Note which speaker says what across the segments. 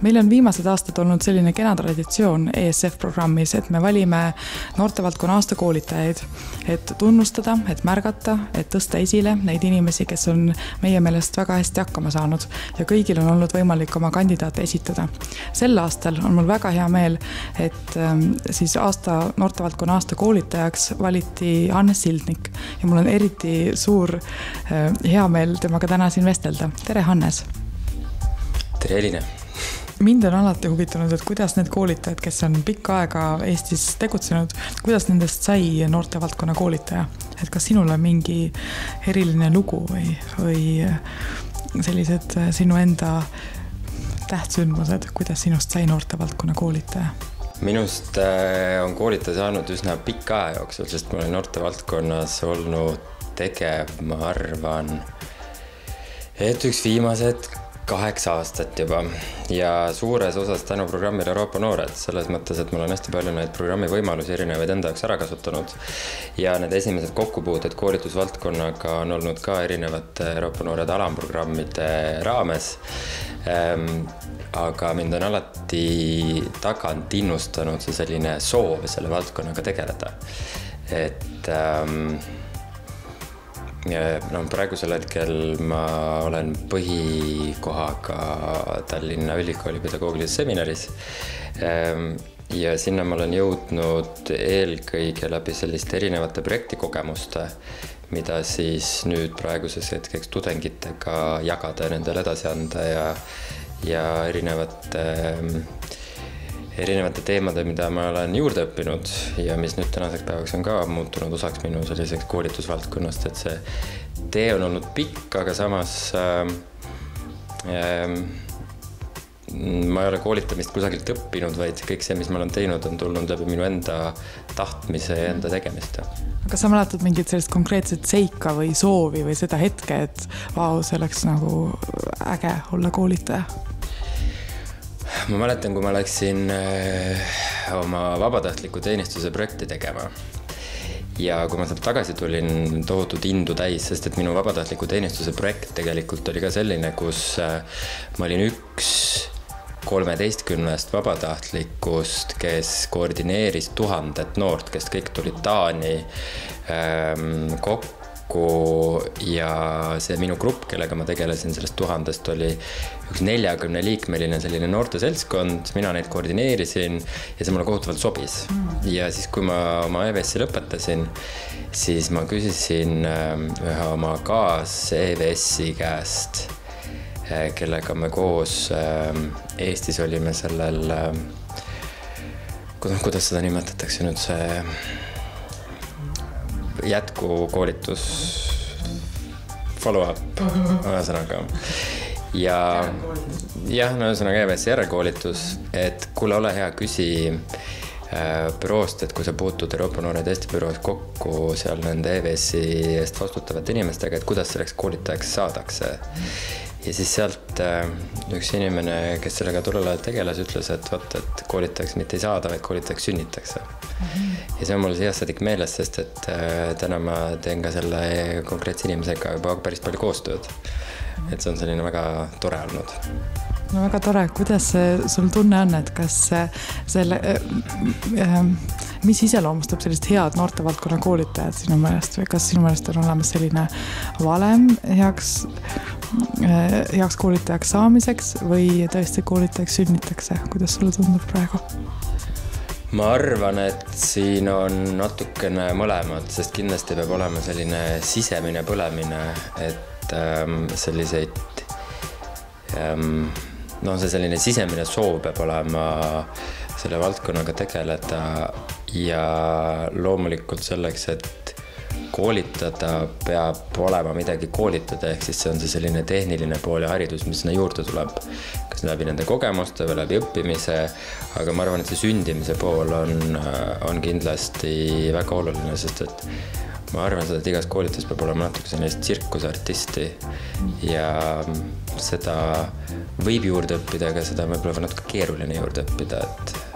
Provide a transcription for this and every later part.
Speaker 1: meil on viimased aastad olnud selline kena traditsioon ESF programmis, et me valime noortevaldkonna aastakoolitajaid, et tunnustada, et märgata, et tõsta esile neid inimesi, kes on meie meelest väga hästi hakkama saanud ja kõigil on olnud võimalik oma kandidaate esitada. sel aastal on mul väga hea meel, et ähm, siis aasta, noortevaldkonna aasta koolitajaks valiti Hannes Sildnik ja mul on eriti suur äh, hea meel temaga täna siin vestelda. tere, Hannes!
Speaker 2: tere, Elina!
Speaker 1: Mind on alati huvitanud, et kuidas need koolitajad, kes on pikka aega Eestis tegutsenud, kuidas nendest sai noortevaldkonna koolitaja? et kas sinul on mingi eriline lugu või, või sellised sinu enda tähtsündmused, kuidas sinust sai noortevaldkonna koolitaja?
Speaker 2: minust äh, on koolitaja saanud üsna pika aja jooksul, sest ma olen noortevaldkonnas olnud tegev, ma arvan, et üks viimased kaheksa aastat juba ja suures osas tänu programmile Euroopa Noored, selles mõttes, et mul on hästi palju neid programmi võimalusi erinevaid enda jaoks ära kasutanud. ja need esimesed kokkupuuted koolitusvaldkonnaga on olnud ka erinevate Euroopa Noored alamprogrammide raames ähm,. aga mind on alati tagant innustanud see selline soov selle valdkonnaga tegeleda. et ähm, no praegusel hetkel ma olen põhikohaga Tallinna Ülikooli pedagoogilises seminaris. Ehm, ja sinna ma olen jõudnud eelkõige läbi selliste erinevate projektikogemuste, mida siis nüüd praeguseks hetkeks tudengitega jagada ja nendele edasi anda ja, ja erinevate äh, erinevate teemade, mida ma olen juurde õppinud ja mis nüüd tänaseks päevaks on ka muutunud osaks minu selliseks koolitusvaldkonnast, et see tee on olnud pikk, aga samas äh, äh, ma ei ole koolitamist kusagilt õppinud, vaid kõik see, mis ma olen teinud, on tulnud läbi minu enda tahtmise ja enda tegemiste.
Speaker 1: kas sa mäletad mingit sellist konkreetset seika või soovi või seda hetke, et vau, see oleks nagu äge olla koolitaja?
Speaker 2: Ma mäletan, kui ma läksin äh, oma vabatahtliku teenistuse projekti tegema. Ja kui ma sealt tagasi tulin, tohutut indu täis, sest et minu vabatahtliku teenistuse projekt tegelikult oli ka selline, kus äh, ma olin üks kolmeteistkümnest vabatahtlikust, kes koordineeris tuhandet noort, kes kõik tulid Taani ähm, kokku kokku ja see minu grupp, kellega ma tegelesin, sellest tuhandest oli üks neljakümne liikmeline selline noorteseltskond, mina neid koordineerisin ja see mulle kohutavalt sobis. ja siis, kui ma oma EVS-i lõpetasin, siis ma küsisin ähm, ühe oma kaas-EVS-i käest, äh, kellega me koos ähm, Eestis olime sellel, ähm, kuidas seda nimetatakse nüüd, see jätkukoolitus, follow-up ühesõnaga. ja jah, no ühesõnaga EVS järelkoolitus, et kuule, ole hea, küsi äh, büroost, et kui sa puutud Euroopa Noored Eesti büroos kokku seal nende EVS-i eest vastutavate inimestega, et kuidas selleks koolitajaks saadakse ja siis sealt äh, üks inimene, kes sellega tollel ajal tegeles, ütles, et vot, et koolitajaks mitte ei saada, vaid koolitajaks sünnitakse mm. -hmm. ja see on mul siiast saadik meeles, sest et äh, täna ma teen ka selle konkreetse inimesega juba päris palju koostööd mm. -hmm. et see on selline väga tore olnud
Speaker 1: no väga tore, kuidas sul tunne on, et kas selle äh,, äh, mis iseloomustab sellist head noortevaldkonna koolitajat sinu meelest või kas sinu meelest on olemas selline valem heaks äh,, heaks koolitajaks saamiseks või tõesti koolitajaks sünnitakse, kuidas sulle tundub praegu?
Speaker 2: ma arvan, et siin on natukene mõlemat, sest kindlasti peab olema selline sisemine põlemine, et ähm, selliseid ähm, noh, see selline sisemine soov peab olema selle valdkonnaga tegeleda ja loomulikult selleks, et koolitada, peab olema midagi koolitada, ehk siis see on see selline tehniline pool ja haridus, mis sinna juurde tuleb. kas läbi nende kogemuste või läbi õppimise, aga ma arvan, et see sündimise pool on, on kindlasti väga oluline, sest et ma arvan seda, et igas koolituses peab olema natuke sellist tsirkuseartisti ja seda võib juurde õppida, aga seda on võib-olla natuke keeruline juurde õppida, et.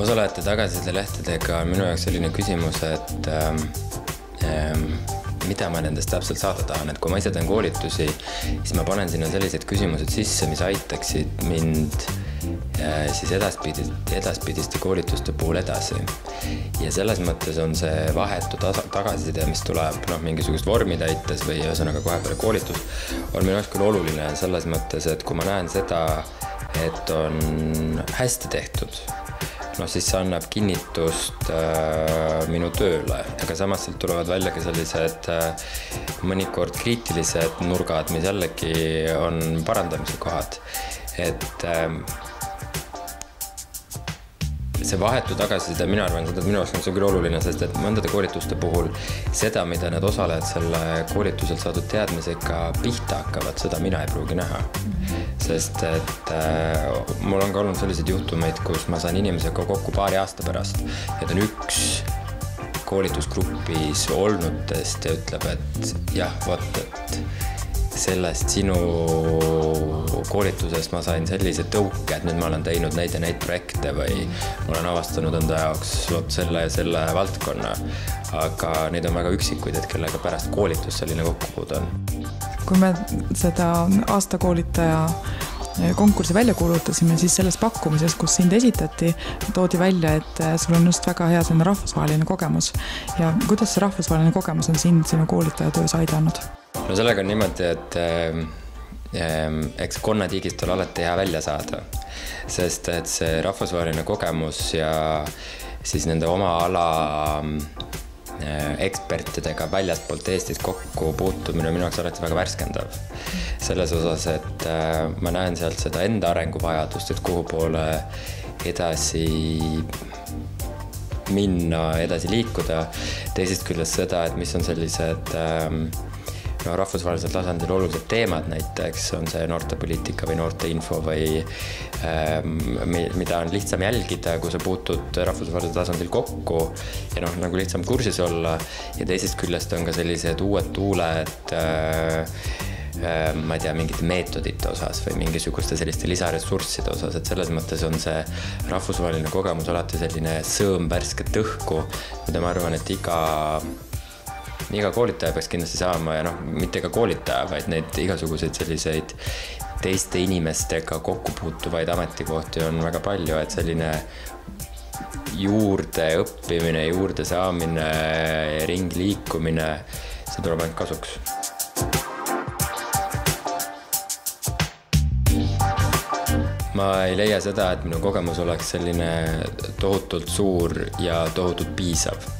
Speaker 2: Osalejate tagasiside lehtedega on minu jaoks selline küsimus, et ähm, ähm mida ma nendest täpselt saada tahan, et kui ma ise teen koolitusi, siis ma panen sinna sellised küsimused sisse, mis aitaksid mind äh, siis edaspidi, edaspidiste koolituste puhul edasi. ja selles mõttes on see vahetu tagasiside, mis tuleb noh, mingisugust vormi täites või ühesõnaga kohe peale koolitust, on minu jaoks küll oluline selles mõttes, et kui ma näen seda, et on hästi tehtud noh, siis see annab kinnitust äh, minu tööle, aga samas sealt tulevad välja ka sellised äh, mõnikord kriitilised nurgad, mis jällegi on parandamise kohad. et äh, see vahetu tagasiside, mina arvan, seda minu jaoks on see küll oluline, sest et mõndade koolituste puhul seda, mida need osalejad selle koolituselt saadud teadmisega pihta hakkavad, seda mina ei pruugi näha. sest et äh, mul on ka olnud selliseid juhtumeid, kus ma saan inimesega kokku paari aasta pärast ja ta on üks koolitusgrupis olnutest ja ütleb, et jah, vot, et sellest sinu koolitusest ma sain sellise tõuke, et nüüd ma olen teinud neid ja neid projekte või ma olen avastanud enda jaoks vot selle ja selle valdkonna. aga neid on väga üksikuid, et kellega pärast koolitust selline kokkupuude on.
Speaker 1: kui me seda aastakoolitaja konkursi välja kuulutasime, siis selles pakkumises, kus sind esitati, toodi välja, et sul on just väga hea selline rahvusvaheline kogemus. ja kuidas see rahvusvaheline kogemus on sind sinu koolitaja töös aidanud?
Speaker 2: No sellega on niimoodi, et äh, eks konnatiigist ole alati hea välja saada, sest et see rahvusvaheline kogemus ja siis nende oma ala äh, ekspertidega väljastpoolt Eestit kokku puutumine on minu jaoks alati väga värskendav. selles osas, et äh, ma näen sealt seda enda arenguvajadust, et kuhu poole edasi minna, edasi liikuda. teisest küljest seda, et mis on sellised äh, no rahvusvahelisel tasandil olulised teemad, näiteks on see noortepoliitika või noorteinfo või ähm, mida on lihtsam jälgida, kui sa puutud rahvusvahelisel tasandil kokku ja noh, nagu lihtsam kursis olla. Ja teisest küljest on ka sellised uued tuuled äh, äh, ma ei tea, mingite meetodite osas või mingisuguste selliste lisaressursside osas, et selles mõttes on see rahvusvaheline kogemus alati selline sõõm värsket õhku, mida ma arvan, et iga iga koolitaja peaks kindlasti saama ja noh, mitte ka koolitaja, vaid neid igasuguseid selliseid teiste inimestega kokku puutuvaid ametikohti on väga palju, et selline juurde õppimine, juurde saamine, ringi liikumine, see tuleb ainult kasuks. Ma ei leia seda, et minu kogemus oleks selline tohutult suur ja tohutult piisav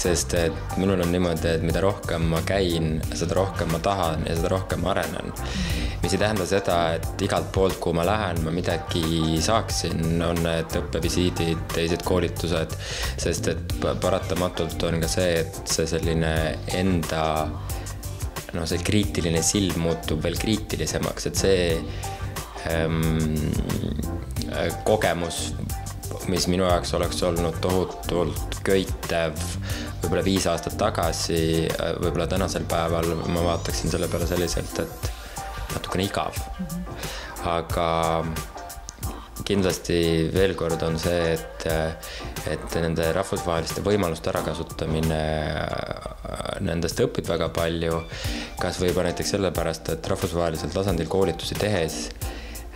Speaker 2: sest et minul on niimoodi, et mida rohkem ma käin, seda rohkem ma tahan ja seda rohkem ma arenen. mis ei tähenda seda, et igalt poolt, kuhu ma lähen, ma midagi saaksin, on need õppevisiidid, teised koolitused, sest et paratamatult on ka see, et see selline enda noh, see kriitiline silm muutub veel kriitilisemaks, et see ähm, kogemus mis minu jaoks oleks olnud tohutult köitev võib-olla viis aastat tagasi, võib-olla tänasel päeval ma vaataksin selle peale selliselt, et natukene igav aga kindlasti veel kord on see, et, et nende rahvusvaheliste võimaluste ärakasutamine, nendest õpid väga palju. kas või juba näiteks sellepärast, et rahvusvahelisel tasandil koolitusi tehes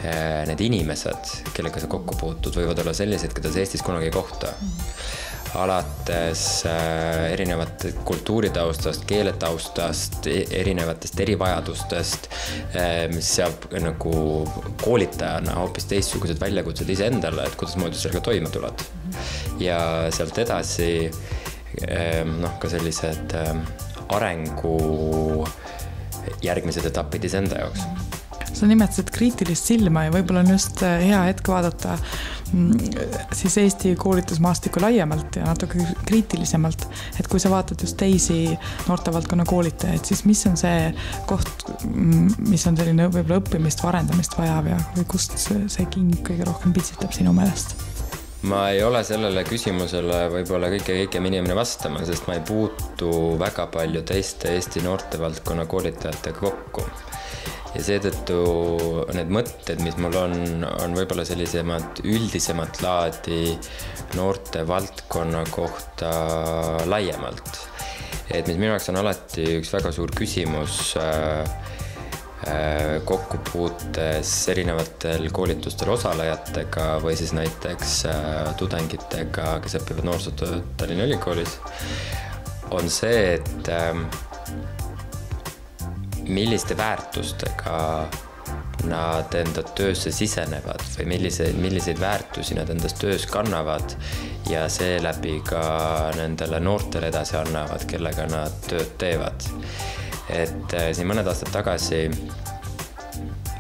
Speaker 2: eh, need inimesed, kellega sa kokku puutud, võivad olla sellised, keda sa Eestis kunagi ei kohta mm. -hmm alates äh, erinevate kultuuritaustast, keeletaustast, e-, erinevatest erivajadustest, äh, mis seab nagu koolitajana hoopis teistsugused väljakutsed iseendale, et kuidasmoodi sellega toime tuled. ja sealt edasi ähm, noh, ka sellised ähm, arengu järgmised etapid iseenda jaoks
Speaker 1: sa nimetasid kriitilist silma ja võib-olla on just äh, hea hetk vaadata siis Eesti koolitusmaastikku laiemalt ja natuke kriitilisemalt. et kui sa vaatad just teisi noortevaldkonna koolitajaid, siis mis on see koht, mm, mis on selline võib-olla õppimist arendamist vajav ja või kust see, see king kõige rohkem pitsitab sinu meelest?
Speaker 2: ma ei ole sellele küsimusele võib-olla kõige õigem inimene vastama, sest ma ei puutu väga palju teiste Eesti noortevaldkonna koolitajatega kokku ja seetõttu need mõtted, mis mul on, on võib-olla sellisemad üldisemat laadi noorte valdkonna kohta laiemalt. et mis minu jaoks on alati üks väga suur küsimus äh, äh, kokkupuutes erinevatel koolitustel osalejatega või siis näiteks äh, tudengitega, kes õpivad noorsootööd Tallinna Ülikoolis, on see, et ähm, milliste väärtustega nad enda töösse sisenevad või milliseid, milliseid väärtusi nad endas töös kannavad ja seeläbi ka nendele noortele edasi annavad, kellega nad tööd teevad. et äh, siin mõned aastad tagasi,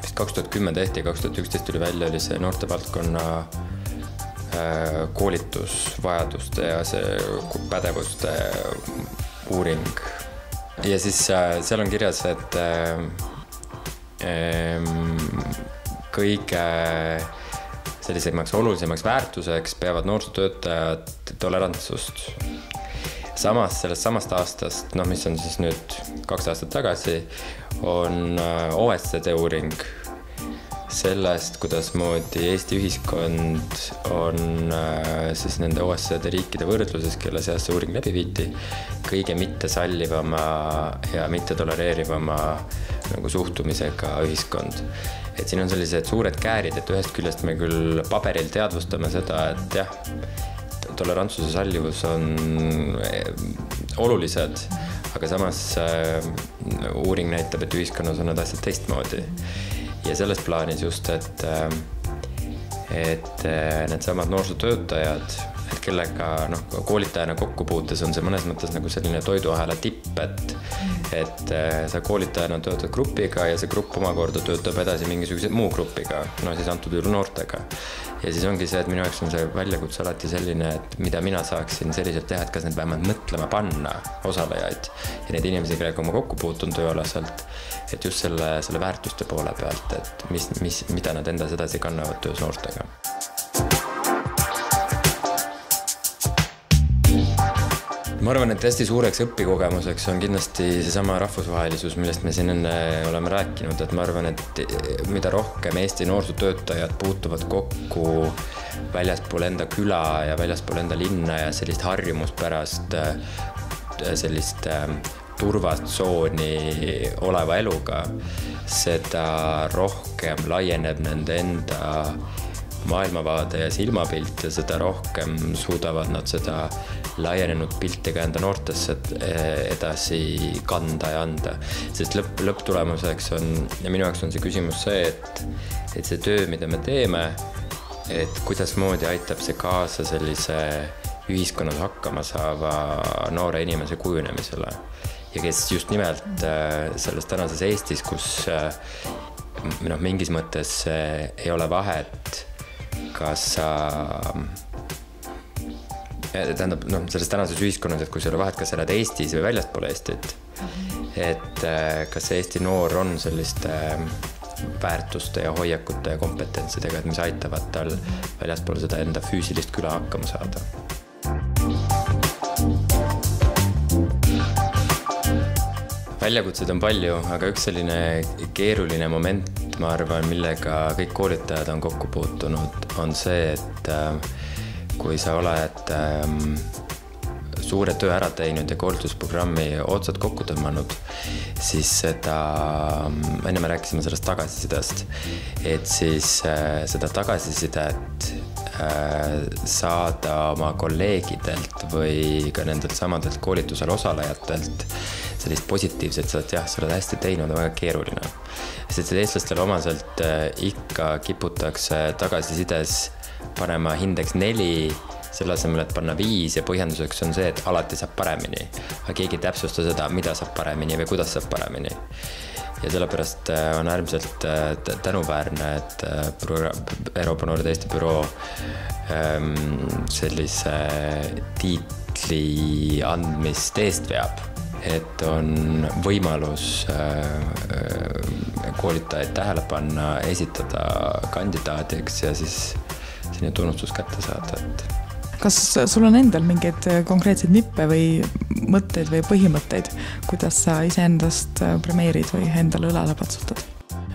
Speaker 2: vist kaks tuhat kümme tehti, kaks tuhat üksteist tuli välja, oli see noortevaldkonna äh, koolitusvajaduste ja see pädevuste uuring. Ja siis äh, seal on kirjas, et Ehm, kõige sellisemaks olulisemaks väärtuseks peavad noorsootöötajad tolerantsust. samas sellest samast aastast, noh, mis on siis nüüd kaks aastat tagasi, on äh, OECD uuring sellest, kuidasmoodi Eesti ühiskond on äh, siis nende OECD riikide võrdluses, kelle seas see uuring läbi viidi, kõige mittesallivama ja mittetolereerivama nagu suhtumisega ühiskond. et siin on sellised suured käärid, et ühest küljest me küll paberil teadvustame seda, et jah, tolerantsus ja sallivus on eh, olulised, aga samas äh, uuring näitab, et ühiskonnas on need asjad teistmoodi ja selles plaanis just, et, äh, et needsamad noorsootöötajad, kellega noh, koolitajana kokkupuutes on see mõnes mõttes nagu selline toiduahela tipp, et et äh, sa koolitajana töötad grupiga ja see grupp omakorda töötab edasi mingisuguse muu grupiga, no siis antud juhul noortega. ja siis ongi see, et minu jaoks on see väljakutse alati selline, et mida mina saaksin selliselt teha, et kas need vähemalt mõtlema panna osalejaid ja neid inimesi, kellega ma kokku puutun tööalaselt, et just selle, selle väärtuste poole pealt, et mis, mis, mida nad endas edasi kannavad töös noortega ma arvan, et hästi suureks õpikogemuseks on kindlasti seesama rahvusvahelisus, millest me siin enne oleme rääkinud, et ma arvan, et mida rohkem Eesti noorsootöötajad puutuvad kokku väljaspool enda küla ja väljaspool enda linna ja sellist harjumuspärast sellist ähm, turvatsooni oleva eluga, seda rohkem laieneb nende enda maailmavaade ja silmapilt ja seda rohkem suudavad nad seda laienenud pilti ka enda noortesse eh, edasi kanda ja anda. sest lõpp, lõpptulemuseks on ja minu jaoks on see küsimus see, et, et see töö, mida me teeme, et kuidasmoodi aitab see kaasa sellise ühiskonnas hakkama saava noore inimese kujunemisele ja kes just nimelt eh, selles tänases Eestis, kus eh, noh, mingis mõttes ei ole vahet kas sa tähendab noh, selles tänases ühiskonnas, et kui sul ole vahet, kas sa elad Eestis või väljaspool Eestit, et äh, kas see Eesti noor on selliste äh, väärtuste ja hoiakute ja kompetentsidega, et mis aitavad tal väljaspool seda enda füüsilist küla hakkama saada. väljakutseid on palju, aga üks selline keeruline moment, ma arvan, millega kõik koolitajad on kokku puutunud, on see, et äh, kui sa oled ähm, suure töö ära teinud ja koolitusprogrammi otsad kokku tõmmanud, siis seda, enne me rääkisime sellest tagasisidest, et siis äh, seda tagasisidet äh, saada oma kolleegidelt või ka nendelt samadelt koolitusel osalejatelt sellist positiivset, sa oled jah, sa oled hästi teinud, on väga keeruline. sest eestlastele omaselt äh, ikka kiputakse tagasisides panema hindeks neli, selle asemel, et panna viis ja põhjenduseks on see, et alati saab paremini. aga keegi ei täpsusta seda, mida saab paremini või kuidas saab paremini. ja sellepärast äh, on äärmiselt äh, tänuväärne, et Euroopa Noored Eesti büroo ähm, sellise tiitli andmist eest veab et on võimalus äh, äh, koolitajaid tähele panna, esitada kandidaadiks ja siis selline tunnustus kätte saada, et.
Speaker 1: kas sul on endal mingeid konkreetseid nippe või mõtteid või põhimõtteid, kuidas sa iseendast premeerid või endale õlale patsutad?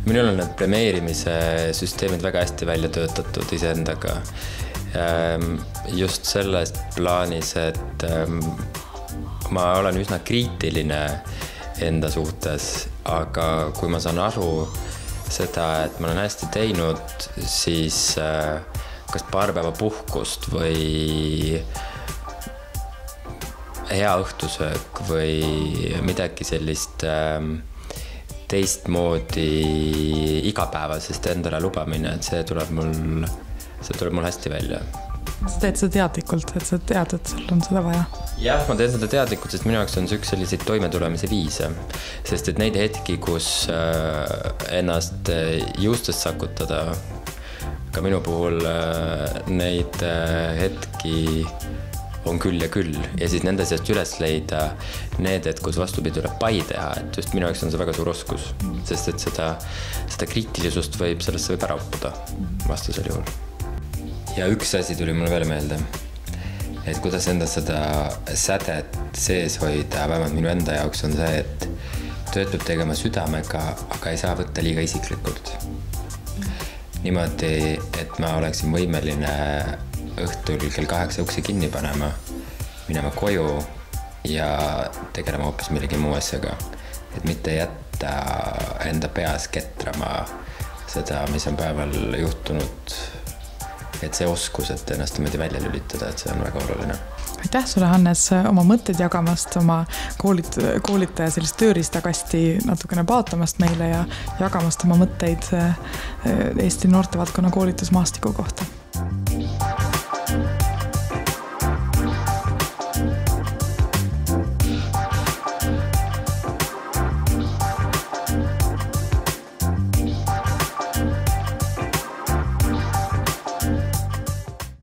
Speaker 2: minul on need premeerimise süsteemid väga hästi välja töötatud iseendaga. Ähm, just selles plaanis, et ähm, ma olen üsna kriitiline enda suhtes, aga kui ma saan aru seda, et ma olen hästi teinud, siis äh, kas paar päeva puhkust või hea õhtusöök või midagi sellist ähm, teistmoodi igapäevasest endale lubamine, et see tuleb mul, see tuleb mul hästi välja.
Speaker 1: sa teed seda teadlikult, et sa tead, et sul on seda vaja?
Speaker 2: jah, ma teen seda teadlikult, sest minu jaoks on see üks selliseid toimetulemise viise. sest et neid hetki, kus äh, ennast äh, juustest sakutada, ka minu puhul äh, neid hetki on küll ja küll ja siis nende seast üles leida need, et kus vastupidi tuleb pai teha, et just minu jaoks on see väga suur oskus, sest et seda, seda kriitilisust võib, sellesse võib ära uppuda vastasel juhul. ja üks asi tuli mulle veel meelde, et kuidas endas seda sädet sees hoida, vähemalt minu enda jaoks on see, et tööd peab tegema südamega, aga ei saa võtta liiga isiklikult. Niimoodi, et ma oleksin võimeline õhtul kell kaheksa uksi kinni panema, minema koju ja tegelema hoopis millegi muu asjaga. et mitte jätta enda peas ketrama seda, mis on päeval juhtunud. Et see oskus, et ennast niimoodi välja lülitada, et see on väga oluline.
Speaker 1: Aitäh sulle, Hannes, oma mõtteid jagamast, oma koolit-, koolitaja sellist tööriistakasti natukene paotamast meile ja jagamast oma mõtteid Eesti noortevaldkonna koolitusmaastiku kohta